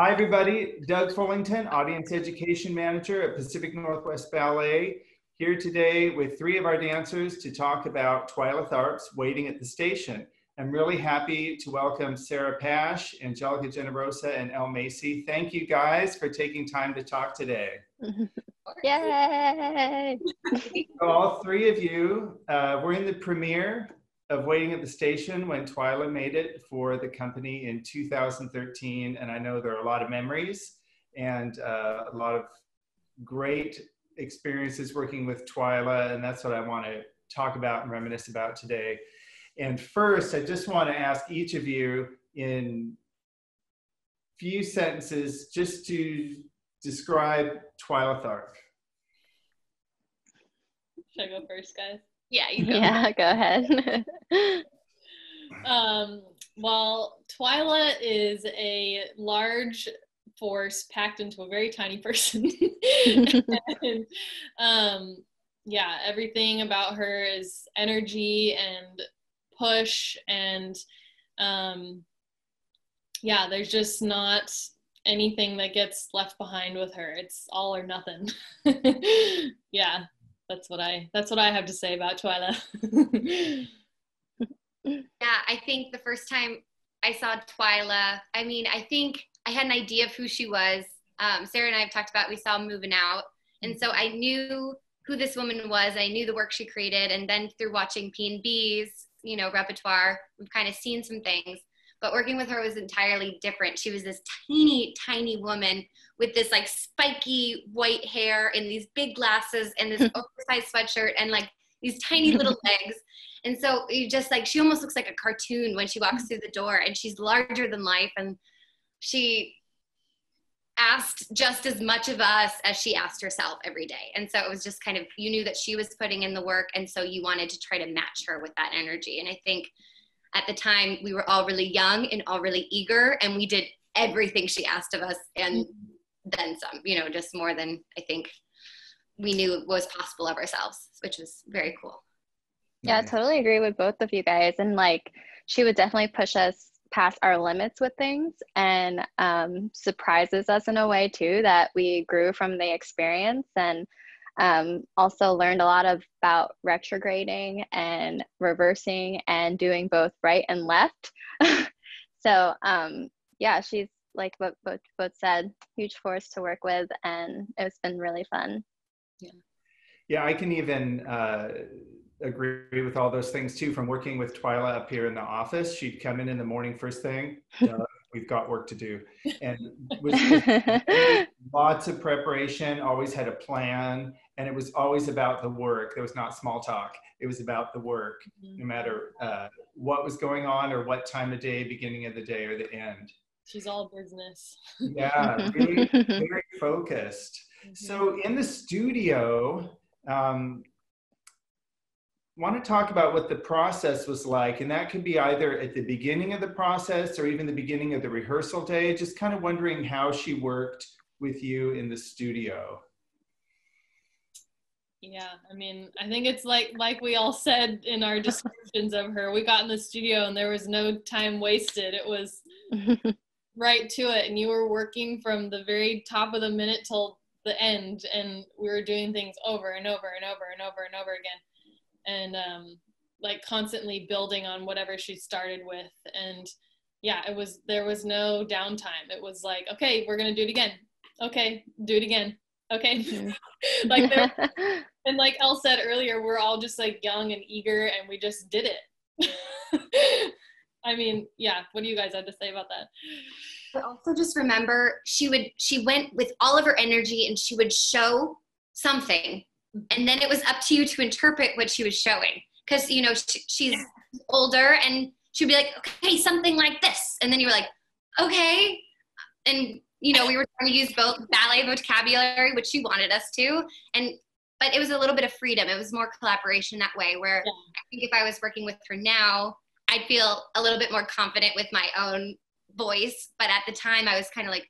Hi, everybody. Doug Fullington, Audience Education Manager at Pacific Northwest Ballet, here today with three of our dancers to talk about Twyla Tharp's Waiting at the Station. I'm really happy to welcome Sarah Pasch, Angelica Generosa, and Elle Macy. Thank you guys for taking time to talk today. Yay! So all three of you uh, were in the premiere of Waiting at the Station when Twyla made it for the company in 2013. And I know there are a lot of memories and uh, a lot of great experiences working with Twyla. And that's what I want to talk about and reminisce about today. And first, I just want to ask each of you in few sentences just to describe Twyla Tharp. Should I go first, guys? Yeah, you go. Yeah, go ahead. Um, well, Twyla is a large force packed into a very tiny person. and, um, yeah, everything about her is energy and push and um, yeah, there's just not anything that gets left behind with her. It's all or nothing. yeah, that's what I that's what I have to say about Twyla. Yeah, I think the first time I saw Twyla, I mean, I think I had an idea of who she was. Um, Sarah and I have talked about we saw Movin' Out, and so I knew who this woman was. I knew the work she created, and then through watching PNB's, you know, repertoire, we've kind of seen some things. But working with her was entirely different. She was this tiny, tiny woman with this like spiky white hair and these big glasses and this oversized sweatshirt and like these tiny little legs. And so you just like she almost looks like a cartoon when she walks through the door and she's larger than life and she asked just as much of us as she asked herself every day. And so it was just kind of you knew that she was putting in the work and so you wanted to try to match her with that energy. And I think at the time we were all really young and all really eager and we did everything she asked of us and mm-hmm. Then some, you know, just more than I think we knew was possible of ourselves, which was very cool. yeah, I totally agree with both of you guys. And like, she would definitely push us past our limits with things and um, surprises us in a way too that we grew from the experience and um, also learned a lot of, about retrograding and reversing and doing both right and left. so um, yeah, she's like what both, both said, huge force to work with, and it's been really fun. Yeah, yeah, I can even uh, agree with all those things too. From working with Twyla up here in the office, she'd come in in the morning first thing. "Doug, we've got work to do, and was lots of preparation. Always had a plan, and it was always about the work. There was not small talk. It was about the work, no matter uh, what was going on or what time of day, beginning of the day or the end. She's all business. Yeah, really, very focused. Mm-hmm. So in the studio, um, want to talk about what the process was like, and that could be either at the beginning of the process or even the beginning of the rehearsal day. Just kind of wondering how she worked with you in the studio. Yeah, I mean, I think it's like like we all said in our descriptions of her. We got in the studio and there was no time wasted. It was right to it, and you were working from the very top of the minute till the end, and we were doing things over and over and over and over and over again, and um, like constantly building on whatever she started with. And yeah, it was there was no downtime. It was like, okay, we're gonna do it again. Okay, do it again. Okay, like there and like Elle said earlier, we're all just like young and eager and we just did it. I mean, yeah, what do you guys have to say about that? But also just remember she would she went with all of her energy and she would show something. And then it was up to you to interpret what she was showing. Because you know she, she's older and she'd be like okay something like this. And then you were like okay. And you know we were trying to use both ballet vocabulary which she wanted us to and but it was a little bit of freedom. It was more collaboration that way where Yeah. i think if i was working with her now i'd feel a little bit more confident with my own voice but at the time i was kind of like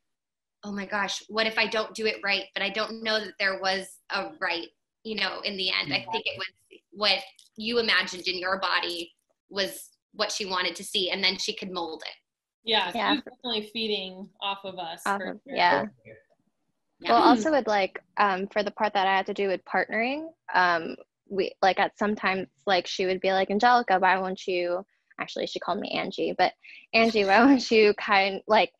oh my gosh what if i don't do it right but i don't know that there was a right you know in the end i think it was what you imagined in your body was what she wanted to see and then she could mold it Yeah, Yeah. she definitely feeding off of us. Off for of- yeah. Yeah. Well, also with like um, for the part that I had to do with partnering, um, we like at sometimes like she would be like Angelica, why won't you? Actually, she called me Angie, but Angie, why don't you kind like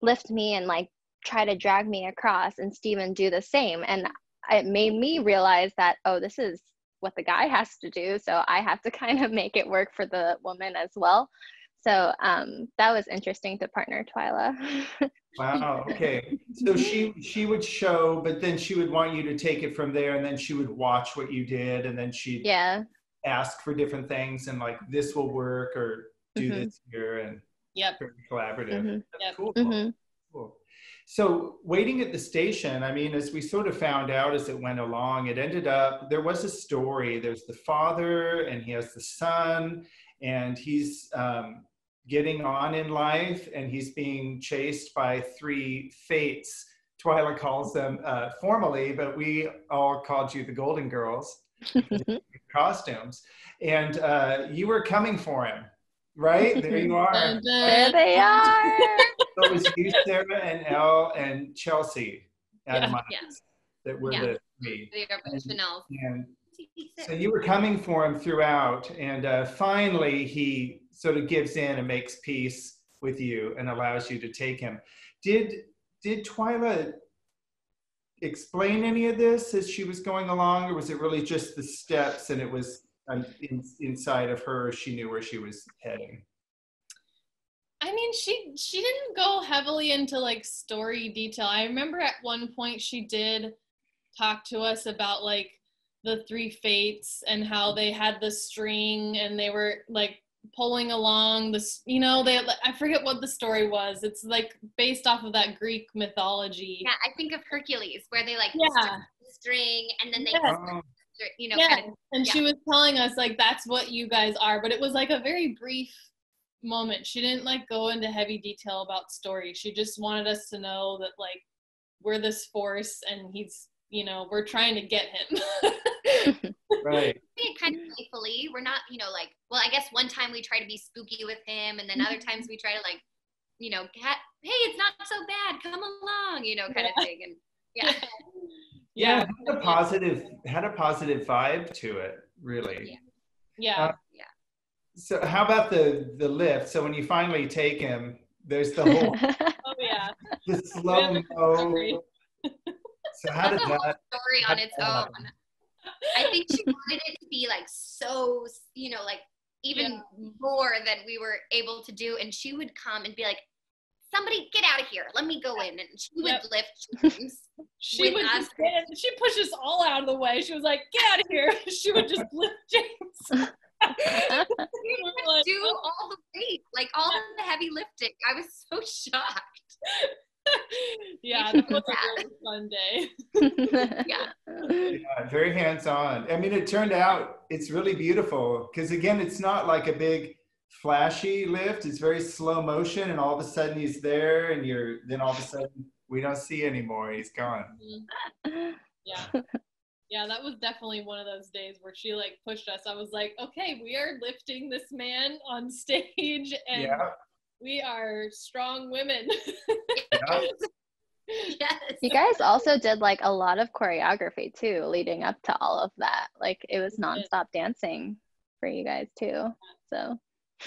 lift me and like try to drag me across, and Steven do the same, and it made me realize that oh, this is what the guy has to do, so I have to kind of make it work for the woman as well. So um, that was interesting to partner Twyla. Wow. Okay. So she she would show, but then she would want you to take it from there, and then she would watch what you did, and then she'd yeah. Ask for different things, and like this will work, or do Mhm. this here, and Yep. very collaborative. Mhm. That's Yep. cool. Mhm. Cool. So waiting at the station, I mean, as we sort of found out as it went along, it ended up there was a story. There's the father, and he has the son, and he's um, getting on in life, and he's being chased by three fates. Twyla calls them uh, formally, but we all called you the Golden Girls costumes, and uh, you were coming for him, right? There you are. There they are. So it was you, Sarah, and Elle, and Chelsea Adomaitis Yeah. that were Yeah. the three. The original. And so you were coming for him throughout, and uh, finally he sort of gives in and makes peace with you and allows you to take him. Did did Twyla explain any of this as she was going along, or was it really just the steps and it was um, in, inside of her? She knew where she was heading. I mean, she she didn't go heavily into like story detail. I remember at one point she did talk to us about like the three fates and how they had the string and they were like pulling along this you know they i forget what the story was. It's like based off of that greek mythology. Yeah, I think of Hercules, where they like Yeah. string and then they, Yeah. You know, yeah kind of, and she was telling us like that's what you guys are but it was like a very brief moment. She didn't like go into heavy detail about story. She just wanted us to know that like we're this force and he's you know we're trying to get him right. say it kind of playfully. We're not, you know, like, well, I guess one time we try to be spooky with him, and then other mm-hmm. times we try to like, you know, cat, hey, it's not so bad, come along, you know, kind of thing. And yeah, Yeah, had a positive had a positive vibe to it, really. yeah Yeah. Uh, yeah. So how about the the lift? So when you finally take him, there's the whole oh yeah the slow mo. So how did a whole that? story on did its that own. I think she wanted it to be like so, you know, like even Yeah. more than we were able to do. And she would come and be like, somebody get out of here. Let me go in. And she would Yep. lift she would us. just she pushed us all out of the way she was like get out of here she would just lift james We We would do all the weight, like all the heavy lifting. I was so shocked. yeah that was a really fun day Yeah. Yeah, very hands on. I mean, it turned out it's really beautiful because again, it's not like a big flashy lift. It's very slow motion, and all of a sudden he's there, and you're then all of a sudden we don't see anymore. He's gone. Mm-hmm. yeah yeah that was definitely one of those days where she like pushed us i was like okay we are lifting this man on stage and Yeah, we are strong women yeah. Yes. you guys also did like a lot of choreography too, leading up to all of that. Like it was We did. nonstop dancing for you guys too. So,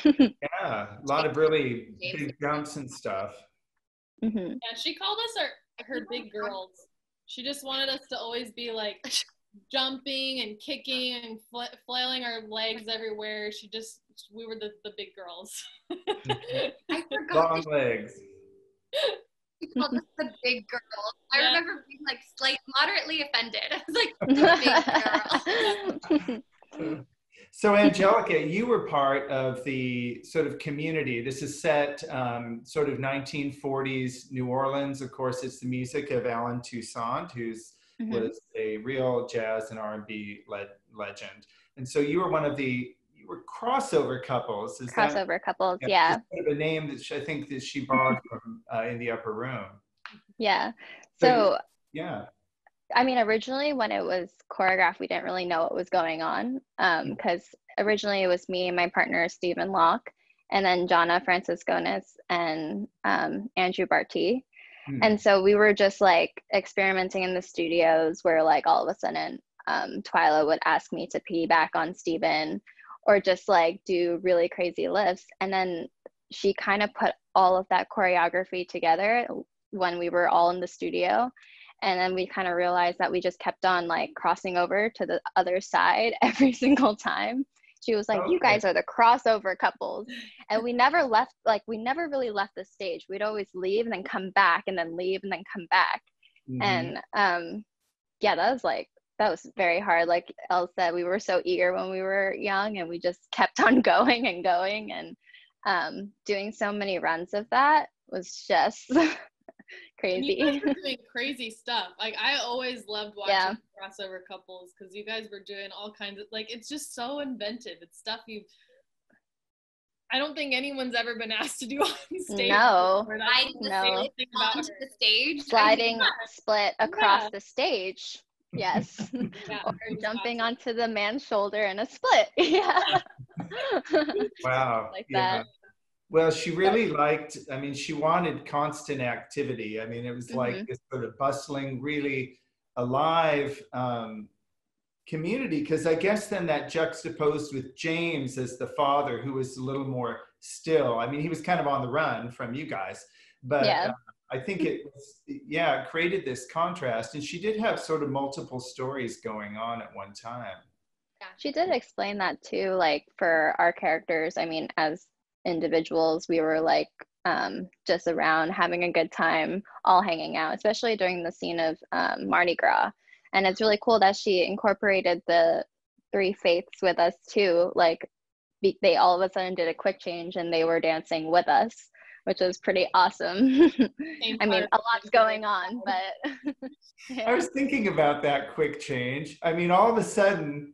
yeah. A lot of really big jumps and stuff. mhm. yeah she called us our her big girls she just wanted us to always be like jumping and kicking and fla- flailing our legs everywhere she just we were the, the big girls I forgot Long legs. she called us the big girl. I Yeah. remember being like slight, moderately offended. I was like, the big girl. So, Angelica, you were part of the sort of community. This is set um, sort of 1940s New Orleans. Of course, it's the music of Allen Toussaint, who's Mhm. was a real jazz and R&B le- legend. And so you were one of the you were crossover couples. Is that Crossover couples, yeah, yeah. a name that she, I think that she borrowed from uh, in the upper room. Yeah. So- So, Yeah. I mean, originally when it was choreographed, we didn't really know what was going on because originally it was me and my partner, Steven Loch. and then Jahna Frantziskonis and um, Andrew Bartee. Hmm. And so we were just like experimenting in the studios where like all of a sudden um, Twyla would ask me to piggyback on Steven or just like do really crazy lifts. And then she kind of put all of that choreography together when we were all in the studio. And then we kind of realized that we just kept on like crossing over to the other side every single time. She was like, You guys are the crossover couples. And we never left, like, we never really left the stage. We'd always leave and then come back and then leave and then come back Mhm. and um yeah that was like that was very hard like elle said we were so eager when we were young and we just kept on going and going and um doing so many runs of that was just And you crazy guys were doing crazy stuff. Like I always loved watching Yeah. crossover couples because you guys were doing all kinds of like it's just so inventive. It's stuff you. I don't think anyone's ever been asked to do on stage. No. before. That's I the No. favorite thing about onto her. the stage. sliding Yeah. split across Yeah. the stage yes Yeah, or jumping awesome. onto the man's shoulder in a split yeah wow. like yeah. that. Well, she really liked, I mean, she wanted constant activity. I mean, it was like Mhm. this sort of bustling, really alive um, community. Because I guess then that juxtaposed with James as the father, who was a little more still. I mean, he was kind of on the run from you guys. But Yeah. uh, I think it yeah, created this contrast. And she did have sort of multiple stories going on at one time. Yeah, She did explain that too, like for our characters. I mean, as individuals, we were like um, just around having a good time, all hanging out, especially during the scene of um, Mardi Gras. And it's really cool that she incorporated the three fates with us too. Like be- they all of a sudden did a quick change and they were dancing with us, which was pretty awesome. I mean, a of lot's going on, but I was thinking about that quick change. I mean, all of a sudden,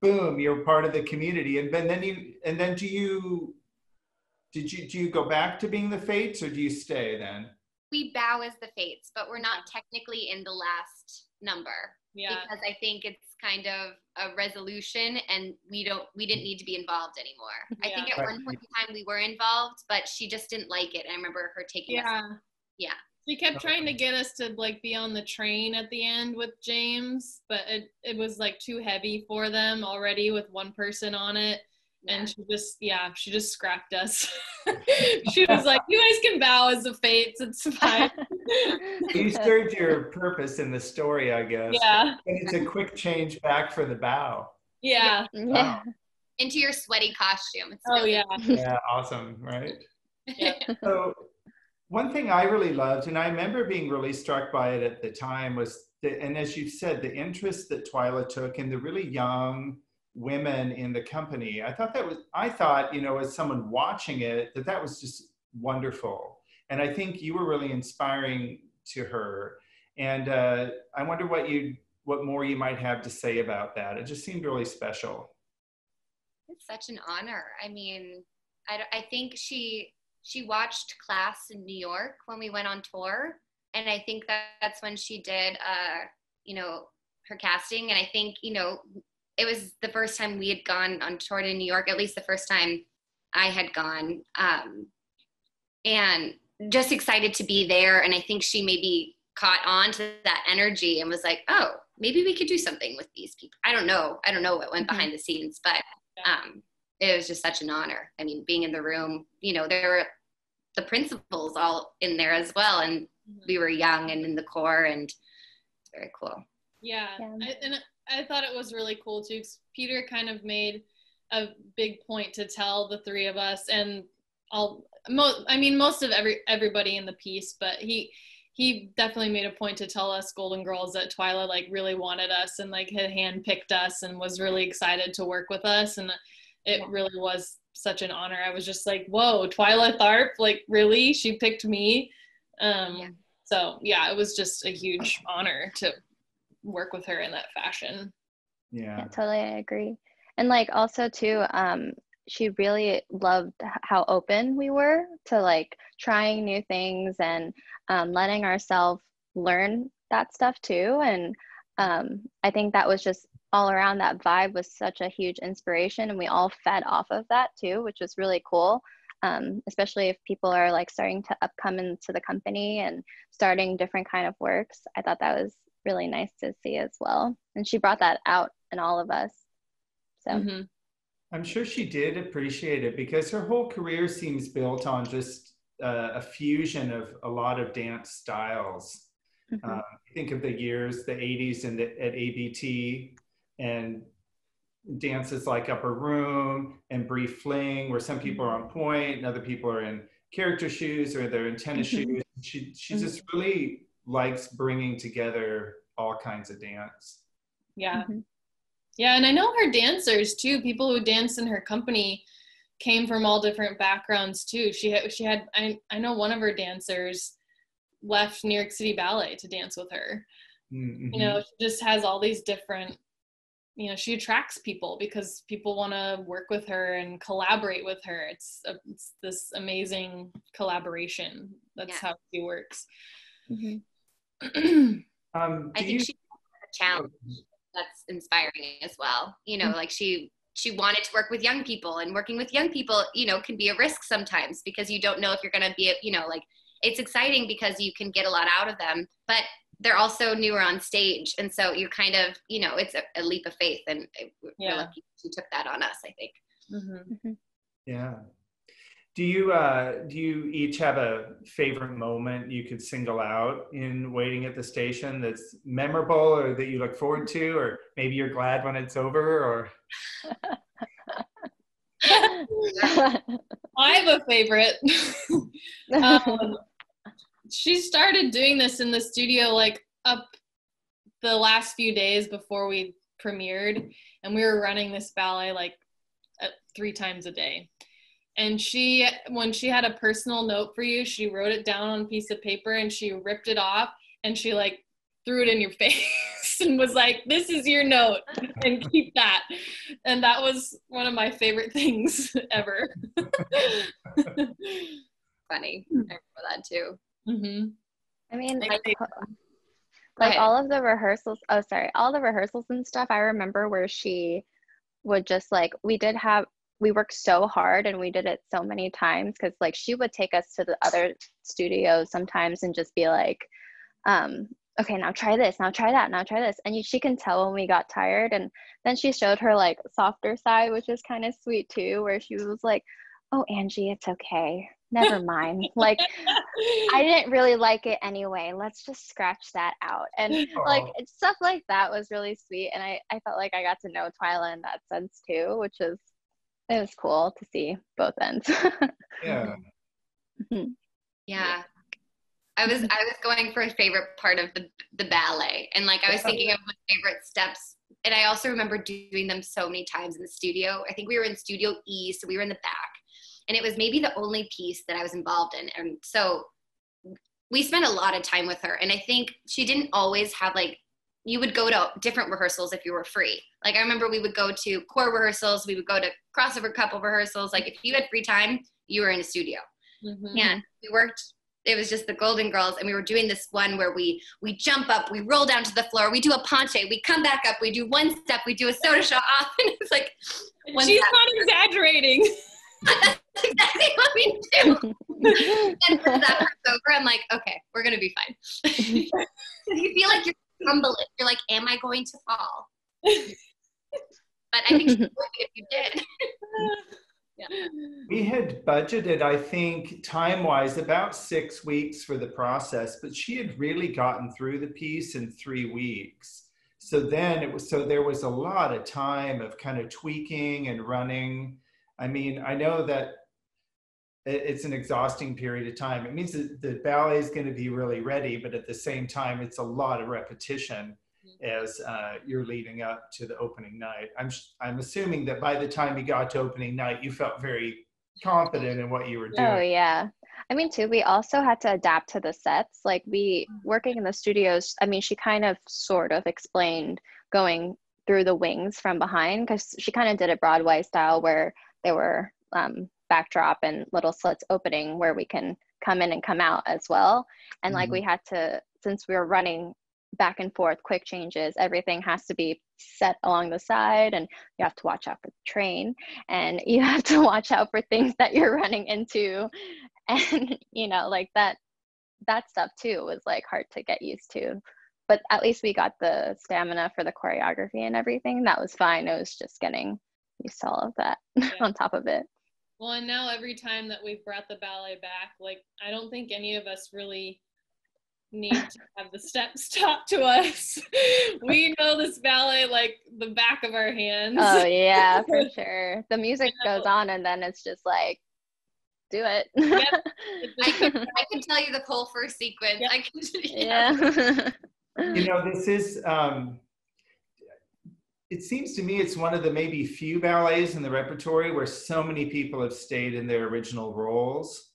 boom, you're part of the community, and then then you and then do you did you do you go back to being the Fates or do you stay then? we bow as the fates, but we're not technically in the last number Yeah. because I think it's kind of a resolution, and we don't we didn't need to be involved anymore. I think at Right. one point in time we were involved, but she just didn't like it. And I remember her taking us. Yeah. Yeah. She kept trying to get us to like be on the train at the end with James, but it, it was like too heavy for them already with one person on it. And she just yeah, she just scrapped us. she was like, You guys can bow as the fates, it's fine. You served your purpose in the story, I guess. yeah. And it's a quick change back for the bow. Yeah. yeah. into your sweaty costume. It's Oh really- yeah. Yeah, awesome, right? Yeah. So, one thing I really loved, and I remember being really struck by it at the time, was the, and as you said, the interest that Twyla took in the really young women in the company. I thought that was, I thought, you know, as someone watching it, that that was just wonderful. And I think you were really inspiring to her. And uh, I wonder what you, what more you might have to say about that. It just seemed really special. It's such an honor. I mean, I, I think she she watched class in New York when we went on tour, and I think that that's when she did, uh, you know, her casting. And I think you know, it was the first time we had gone on tour to New York. At least the first time I had gone, um, and just excited to be there. And I think she maybe caught on to that energy and was like, oh, maybe we could do something with these people. I don't know. I don't know what went Mhm. behind the scenes, but um, it was just such an honor. I mean, being in the room, you know, there were the principals all in there as well, and we were young and in the core, and it's very cool. Yeah, Yeah. I, and I thought it was really cool too. 'cause Peter kind of made a big point to tell the three of us, and all. Mo- I mean, most of every everybody in the piece, but he he definitely made a point to tell us Golden Girls that Twyla like really wanted us and like had handpicked us and was really excited to work with us, and it Yeah. really was such an honor. I was just like, whoa, Twyla Tharp, like really, she picked me. Um, Yeah. So yeah, it was just a huge honor to work with her in that fashion. Yeah. Yeah, totally I agree. And like also too, um, she really loved how open we were to like trying new things and um, letting ourselves learn that stuff too. And um, I think that was just all around that vibe was such a huge inspiration, and we all fed off of that too, which was really cool. um, especially if people are like starting to upcome into the company and starting different kind of works. I thought that was really nice to see as well. And she brought that out in all of us. So mm-hmm. I'm sure she did appreciate it because her whole career seems built on just uh, a fusion of a lot of dance styles. Mm-hmm. Um, think of the years, the 80s and the, at ABT and dances like Upper Room and Brief Fling, where some people are on point and other people are in character shoes or they're in tennis mm-hmm. shoes. She, she mm-hmm. just really likes bringing together all kinds of dance. Yeah. Mm-hmm. Yeah, and I know her dancers too. People who dance in her company came from all different backgrounds too. She had she had I I know one of her dancers left New York City Ballet to dance with her. Mm-hmm. You know, she just has all these different you know, she attracts people because people want to work with her and collaborate with her. It's a, it's this amazing collaboration. That's yeah. how she works. Mm-hmm. um, I think you... she a challenge that's inspiring as well. You know, mm-hmm. like she she wanted to work with young people and working with young people, you know, can be a risk sometimes because you don't know if you're going to be, you know, like it's exciting because you can get a lot out of them, but they're also newer on stage. And so you're kind of, you know, it's a, a leap of faith and yeah. we're lucky she took that on us, I think. Mm-hmm. mm-hmm. Yeah. Do you uh, do you each have a favorite moment you could single out in waiting at the station that's memorable or that you look forward to, or maybe you're glad when it's over, or? I have a favorite. um, she started doing this in the studio like up the last few days before we premiered, and we were running this ballet like three times a day and she when she had a personal note for you she wrote it down on a piece of paper and she ripped it off and she like threw it in your face and was like this is your note and keep that. And that was one of my favorite things ever. Funny. I remember that too. Mm-hmm. i mean like, like all of the rehearsals oh sorry all the rehearsals and stuff i remember where she would just like we did have we worked so hard and we did it so many times because like she would take us to the other studios sometimes and just be like um, okay now try this now try that now try this. And you, she can tell when we got tired and then she showed her like softer side which is kind of sweet too where she was like oh angie it's okay. Never mind. Like i didn't really like it anyway. Let's just scratch that out. And Aww. like stuff like that was really sweet. And I, I felt like i got to know twyla in that sense too which is it was cool to see both ends. yeah. Mm-hmm. Yeah. I was I was going for a favorite part of the the ballet, and like I was thinking of my favorite steps, and I also remember doing them so many times in the studio. I think we were in Studio E, so we were in the back, and it was maybe the only piece that I was involved in, and so we spent a lot of time with her. And I think she didn't always have like you would go to different rehearsals if you were free. Like I remember we would go to core rehearsals, we would go to crossover couple rehearsals. Like if you had free time, you were in a studio. Mm-hmm. And we worked it was just the golden girls and we were doing this one where we we jump up we roll down to the floor we do a penché we come back up we do one step we do a saut de chat off and it's like she's step. not exaggerating that's exactly what we do and that part's over i'm like okay we're gonna be fine you feel like you're crumble it. You're like, am I going to fall? but I think if you did. yeah. We had budgeted, I think, time wise, about six weeks for the process, but she had really gotten through the piece in three weeks. So then it was, so there was a lot of time of kind of tweaking and running. I mean, I know that it's an exhausting period of time. It means that the ballet is going to be really ready, but at the same time, it's a lot of repetition as uh, you're leading up to the opening night. I'm I'm assuming that by the time you got to opening night, you felt very confident in what you were doing. Oh yeah. I mean too, we also had to adapt to the sets. Like we working in the studios, I mean she kind of sort of explained going through the wings from behind because she kind of did it Broadway style where there were um, backdrop and little slits opening where we can come in and come out as well. And like mm-hmm. we had to, since we were running back and forth, quick changes. Everything has to be set along the side, and you have to watch out for the train, and you have to watch out for things that you're running into, and you know, like that. That stuff too was like hard to get used to, but at least we got the stamina for the choreography and everything. That was fine. It was just getting used to all of that yeah. on top of it. Well, and now every time that we've brought the ballet back, like I don't think any of us really need to have the steps taught to us. we know this ballet like the back of our hands. Oh yeah, for sure. The music goes on and then it's just like do it. Yep. I, can, I can tell you the whole first sequence. Yep. I can, yeah. yeah. you know, this is um it seems to me it's one of the maybe few ballets in the repertory where so many people have stayed in their original roles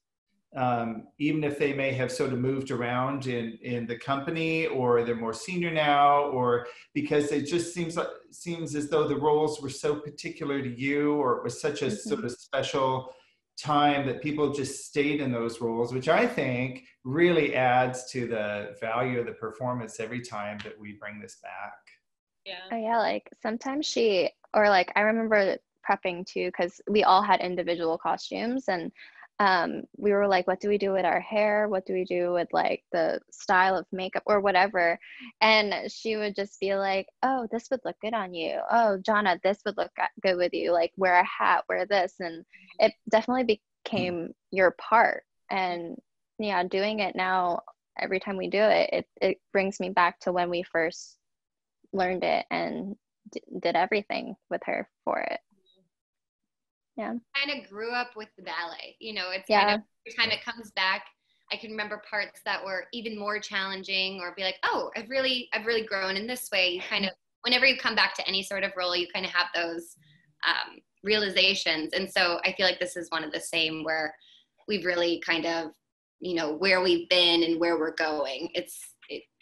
um, even if they may have sort of moved around in in the company or they're more senior now or because it just seems like seems as though the roles were so particular to you or it was such a mm-hmm. sort of special time that people just stayed in those roles which i think really adds to the value of the performance every time that we bring this back yeah oh yeah like sometimes she or like i remember prepping too because we all had individual costumes and um, we were like, what do we do with our hair? What do we do with like the style of makeup or whatever? And she would just be like, oh, this would look good on you. Oh, Jahna, this would look good with you. Like, wear a hat, wear this. And it definitely became your part. And yeah, doing it now, every time we do it, it, it brings me back to when we first learned it and d- did everything with her for it. Yeah. Kind of grew up with the ballet you know it's yeah. kind of every time it comes back. I can remember parts that were even more challenging or be like oh i've really i've really grown in this way. You kind of whenever you come back to any sort of role you kind of have those um, realizations. And so i feel like this is one of the same where we've really kind of you know where we've been and where we're going. It's it,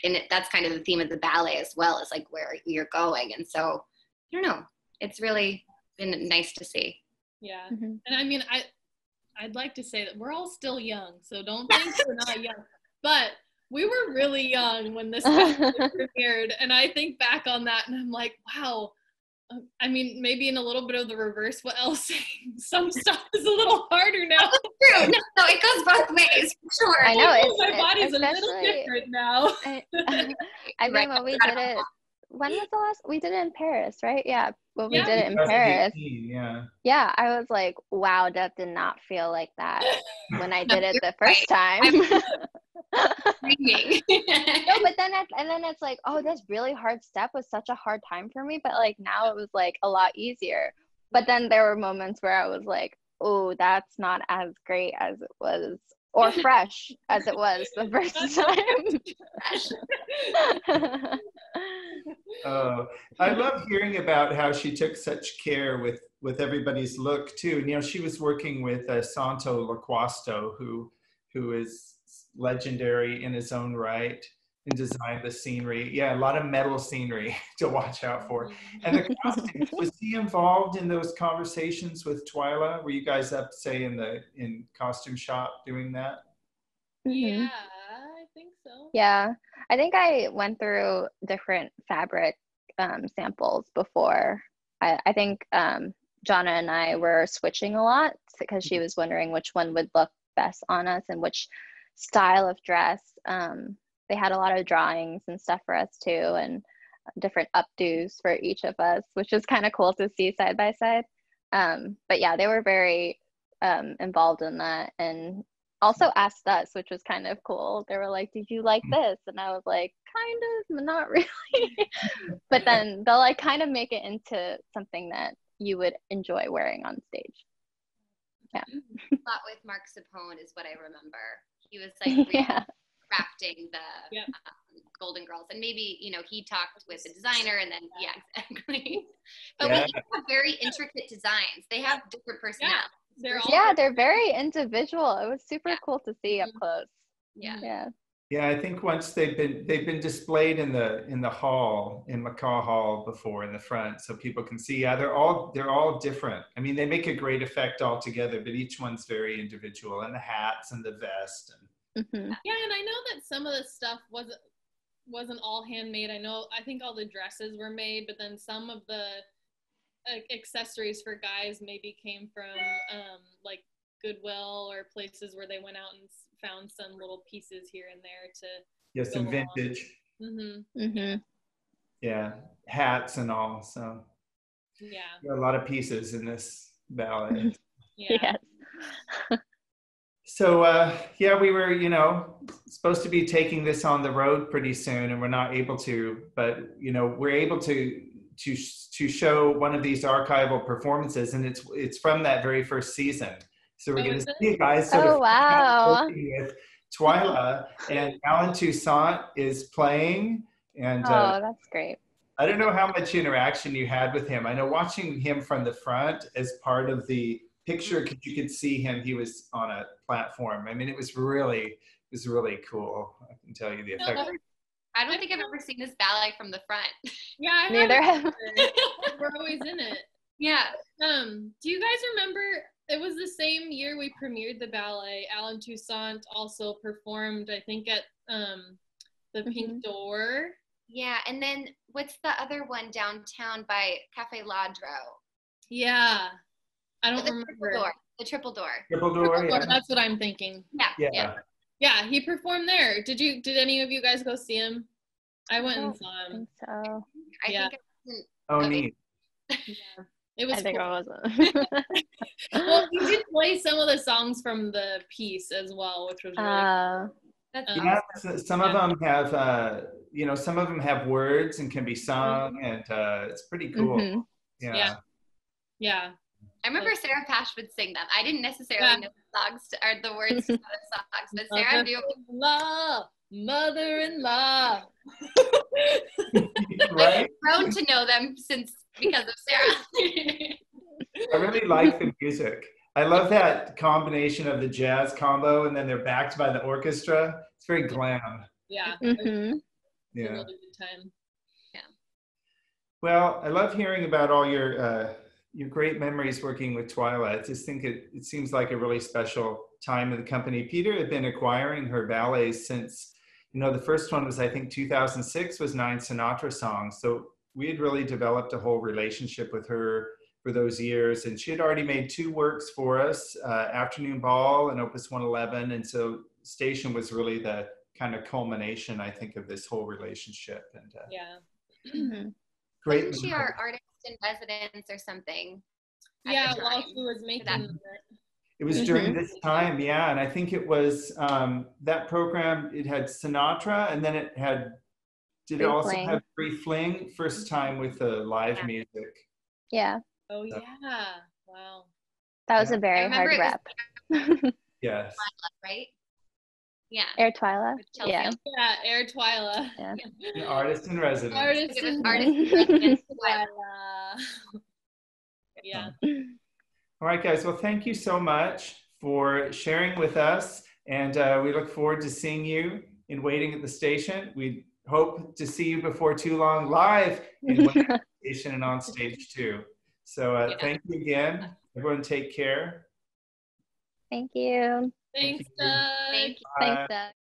and it, that's kind of the theme of the ballet as well as like where you're going and so i don't know it's really been nice to see yeah. Mm-hmm. And I mean, I, I'd like to say that we're all still young, so don't think we're not young. But we were really young when this premiered, and I think back on that, and I'm like, wow. I mean, maybe in a little bit of the reverse, what else? Some stuff is a little harder now. True. No, no, it goes both ways, for sure. I know. It's, my body's a little different now. I, I mean, when we did it, when was the last? We did it in Paris, right? Yeah, when yeah. we did it in Paris. Yeah. Yeah, I was like, wow, that did not feel like that when I did it the first time. No, but then it's, and then it's like, oh, this really hard step was such a hard time for me, but like now it was like a lot easier. But then there were moments where I was like, oh, that's not as great as it was or fresh as it was the first time. oh, I love hearing about how she took such care with with everybody's look too. You know, she was working with uh, Santo Loquasto, who who is legendary in his own right and designed the scenery. Yeah, a lot of metal scenery to watch out for. And the costumes, was he involved in those conversations with Twyla? Were you guys up, say, in the in costume shop doing that? Mm-hmm. Yeah, I think so. Yeah, I think I went through different fabric um, samples before. I, I think um, Jahna and I were switching a lot because she was wondering which one would look best on us and which style of dress. Um, they had a lot of drawings and stuff for us too, and different updos for each of us, which was kind of cool to see side by side. Um, but yeah, they were very um, involved in that and also asked us, which was kind of cool. They were like, "Did you like mm. this?" And I was like, "Kind of, but not really." but then they'll like kind of make it into something that you would enjoy wearing on stage. Yeah. A lot with Mark Zappone is what I remember. He was like really yeah crafting the yep. um, Golden Girls. And maybe, you know, he talked with the designer and then, yeah, exactly. but yeah. we have very intricate designs. They have different personalities. Yeah, they're, yeah, they're very individual. It was super yeah. cool to see up mm-hmm. close. Yeah. Yeah. Yeah, I think once they've been they've been displayed in the in the hall in McCaw Hall before in the front, so people can see. Yeah, they're all they're all different. I mean, they make a great effect all together, but each one's very individual, and the hats and the vest and Mm-hmm. Yeah, and I know that some of the stuff wasn't wasn't all handmade. I know I think all the dresses were made, but then some of the uh, accessories for guys maybe came from um, like Goodwill or places where they went out and found some little pieces here and there to. Yeah, some vintage. Mm-hmm. Mm-hmm. Yeah, hats and all. So Yeah. there are a lot of pieces in this ballet. Yeah. Yes. So uh, yeah, we were, you know, supposed to be taking this on the road pretty soon, and we're not able to. But you know, we're able to to to show one of these archival performances, and it's it's from that very first season. So we're going is to see you guys sort Oh, of wow. working with Twyla, and Allen Toussaint is playing, and uh, Oh, that's great. I don't know how much interaction you had with him. I know watching him from the front as part of the picture, because you could see him, he was on a platform. I mean, it was really, it was really cool. I can tell you the effect. I don't think I've ever seen this ballet from the front. Yeah. I Neither haven't. We're always in it. yeah. Um, do you guys remember it was the same year we premiered the ballet. Allen Toussaint also performed, I think, at um the Pink Mhm. Door. Yeah. And then what's the other one downtown by Cafe Ladro? Yeah. I don't the triple remember. door. The triple door. Triple Triple door, Door, yeah. That's what I'm thinking. Yeah. Yeah. Yeah. Yeah, he performed there. Did you did any of you guys go see him? I went and don't saw him. think so. I Yeah. think I wasn't Oh, neat. Yeah. It was I think cool. I wasn't. well, he did play some of the songs from the piece as well, which was really uh, That's Um, Yeah, s- some of them have, uh, you know, some of them have words and can be sung, and uh, it's pretty cool. mhm. Yeah. Yeah. yeah. I remember Sarah Pasch would sing them. I didn't necessarily Yeah. know the songs to, or the words to the songs, but Sarah knew. Mother-in-law, mother-in-law. right? Grown to know them since because of Sarah. I really like the music. I love that combination of the jazz combo and then they're backed by the orchestra. It's very glam. Yeah. it was Mhm. Yeah. really good time. Well, I love hearing about all your uh, your great memories working with Twyla. I just think it, it seems like a really special time in the company. Peter had been acquiring her ballets since, you know, the first one was I think 2006 was nine Sinatra songs. So we had really developed a whole relationship with her for those years, and she had already made two works for us, uh, Afternoon Ball and Opus 111, and so Station was really the kind of culmination, I think, of this whole relationship. And uh, Yeah. Mhm. great. Wasn't she our artist in residence or something? Yeah, while she was making that- it. It was during this time, yeah, and I think it was um, that program. It had Sinatra, and then it had. Did Free it also Fling. have Brief Fling? First time with the live Yeah. music. Yeah, Oh yeah. Wow. that was Yeah. a very hard it rep. Yes. Right? Yeah. Air Twyla. Yeah. Yeah, Air Twyla. Yeah. An artist in residence. Artist It was in artist residence. Twyla. Twyla. yeah. All right, guys. Well, thank you so much for sharing with us, and uh, we look forward to seeing you in Waiting at the Station. We hope to see you before too long live in Waiting Station and on stage too. So uh, Yeah. thank you again. Everyone, take care. Thank you. Thanks, you. Doug. Thank you. Thanks, Doug.